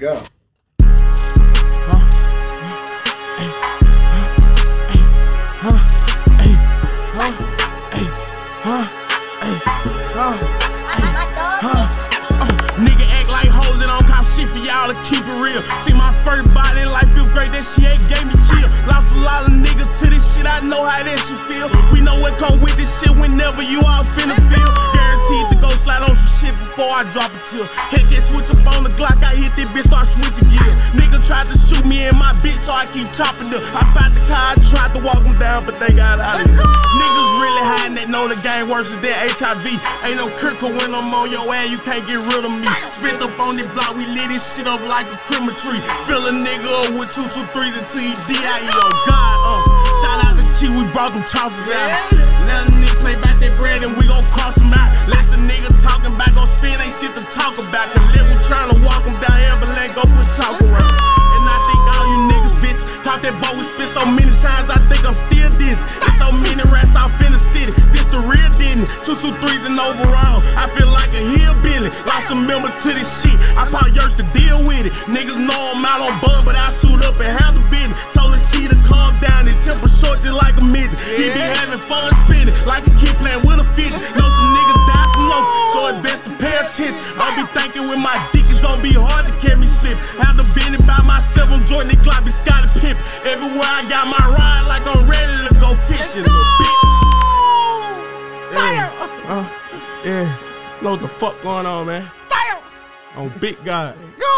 Go. Nigga act like hoes and don't cop shit for y'all to keep it real. See my first body in life feel great, that shit ain't gave me chill. Lost a lot of niggas to this shit, I know how that shit feel. We know what come with this shit whenever you all finna feel. Guaranteed to go slide on some shit before I drop a till. Hit that switch up on the Glock, I hit I keep chopping them. I bought the car, I tried to walk them down, but they got out of Let's go! Niggas really hiding, they know the game worse than HIV. Ain't no critical when I'm on your ass, you can't get rid of me. Spit up on the block, we lit this shit up like a Christmas tree. Fill a nigga up with two, two, threes until he D.I.E. Oh God, uh. Shout out to Chi, we brought them choppers out. Let a nigga play back that bread and we gon' cross them out. Less a nigga talking back, gon' spin, ain't shit to talk about. Talk that boy, we spit so many times, I think I'm still this. There's so many rats off in the city, this the real Disney. Two, two, threes and overall, I feel like a hillbilly. Lost a member to this shit, I pop percs to deal with it. Niggas know I'm out on bun, but I suit up and handle business. Told the T to calm down and temper short just like a midget. He be having fun spinning, like a kid playing with a fidget. Know some niggas die from low, so it's best to pay attention. I'll be thinking with my dick, gonna be hard to catch me slip. Have to bend it by myself, I'm Jordan Glock, be Scottie Pippen. Everywhere I got my ride, like I'm ready to go fishing. little bitch. Fire! Uh, yeah, know what the fuck going on, man? Fire! On Big God. Go!